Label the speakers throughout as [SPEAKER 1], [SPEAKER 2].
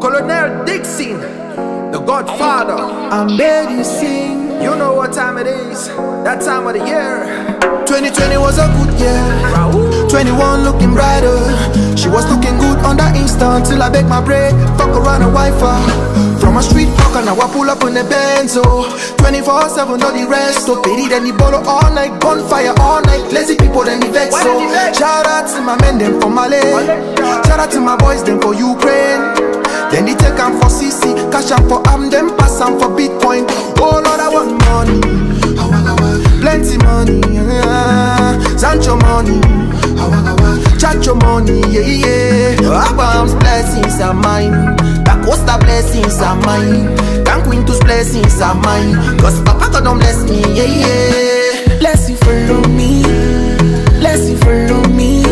[SPEAKER 1] Colonel Dixon, the Godfather.
[SPEAKER 2] I'm ready to sing.
[SPEAKER 1] You know what time it is. That time of the year.
[SPEAKER 2] 2020 was a good year.
[SPEAKER 1] Raoul.
[SPEAKER 2] 21 looking brighter. She was looking good on the instant till I beg my bread. Fuck around a Wi-Fi. From a street fucker, now I pull up in the Benz. Oh, 24 7, all the rest. So pity, then the bottle all night. Bonfire all night. Lazy people, then the vex. So
[SPEAKER 1] then the vex?
[SPEAKER 2] shout out to my men, them for Mali. Shout out to my boys, them for Ukraine. Cash am for am, them pass am for Bitcoin. Oh Lord, I want money, plenty money, yeah. Sancho money, Chacho money, yeah, yeah. Abraham's blessings are mine, La Costa blessings are mine, Can Quintus blessings are mine. Cause Papa God don't bless me, yeah, yeah. Blessing follow me, blessing follow me.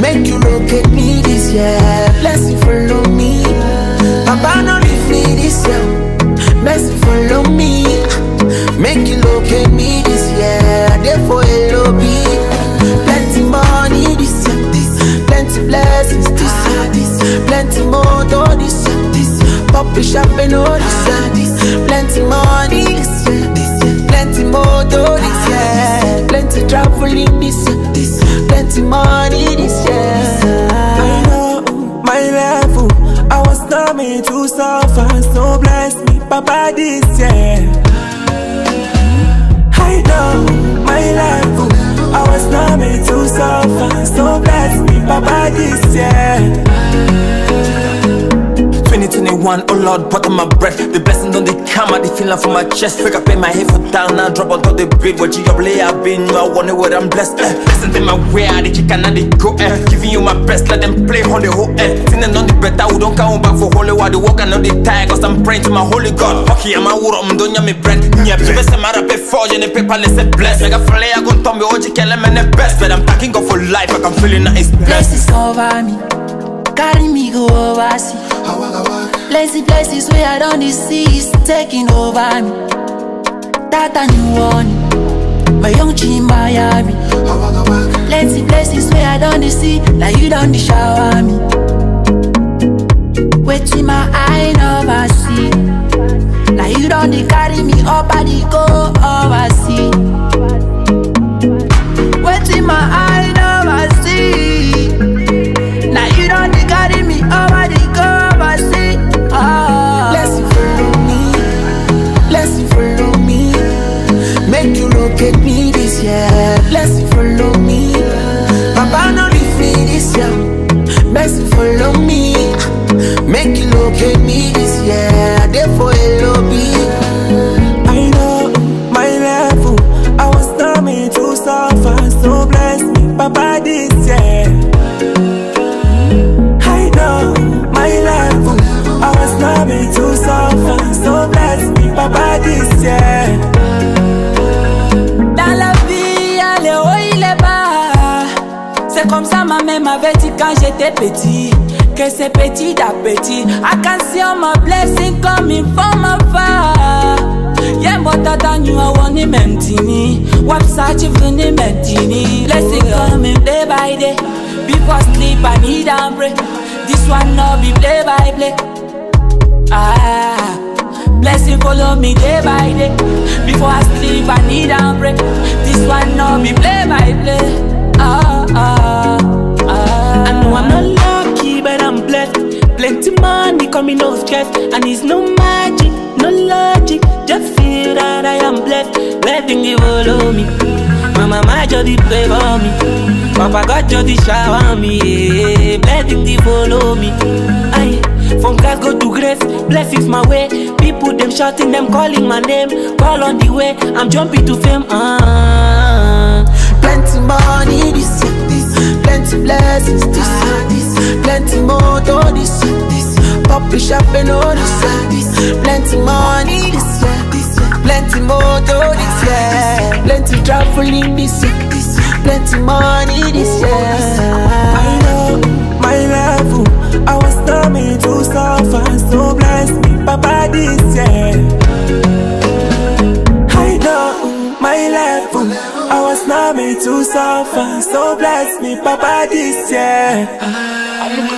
[SPEAKER 2] Make you look at me this year. You look at me this year. Therefore, LOB. Plenty money this year. This. Plenty blessings this year. This. Plenty motor this year. This. Puppy shopping all this year. This. Plenty money this year. This. Plenty motor this year. Plenty traveling this year.
[SPEAKER 3] Papa, 2021, oh Lord, bottom my breath. The blessing on the come out, the feeling from my chest. Wake up in my head for down, now drop on top the bed. What you up lay, I've been, I wonder what I'm blessed. Eh. Listen to my way, I the chicken and the go. Eh. Giving you my best, let them play on the whole eh. Sinning on the bed, I don't come back for holy while the walk and on the tire, cause I'm praying to my holy God. Okay, I'm a wood, I'm doing me bread. Yeah, people say my rap forge and the paper, let's say bless. I got flay, I gon' tomb me, OG, kill them and the best. But I'm thanking God for life, like I'm feeling that it's blessed.
[SPEAKER 4] Blessings cover me, carry me go overseas. Plenty places where I don't see is taking over me. That a new one, my young chin Miami. Plenty places where I don't see, like you don't shower me. Waiting my eye never see, like you don't carry me up and go overseas.
[SPEAKER 2] Make you look at me this year. Therefore, LOB.
[SPEAKER 3] I know my level. I was not meant to suffer, so bless me, Papa, this year. I know my level. I was not meant to suffer, so bless me, Papa, this year.
[SPEAKER 4] La vie, aller est bas. C'est comme ça ma mère m'avait dit quand j'étais petit. Que c'est petit d'appétit. I can see all my blessing coming from afar. Yeah, but I thought you are one mentini. Website you venu mentini. Blessing coming day by day. Before sleep, I need a break. This one no be play by play. Ah, blessing follow me day by day. Before I sleep, I need a break. This one no be play by play.
[SPEAKER 3] Coming off stress, and it's no magic, no logic. Just feel that I am blessed. Letting you follow me. Mama, My just pray for me. Papa God just shower me. Yeah. Blessing dey follow me. Aye. From grace go to grace, blessings my way. People them shouting, them calling my name. Call on the way, I'm jumping to fame. Ah.
[SPEAKER 2] Plenty money Puppy shopping all this year. Plenty money this year. Plenty motor this year. Plenty traveling this year. Plenty money this year.
[SPEAKER 3] I know my level. I was not meant to suffer, so bless me, Papa, this year. I know my level. I was not meant to suffer, so bless me, Papa, this year.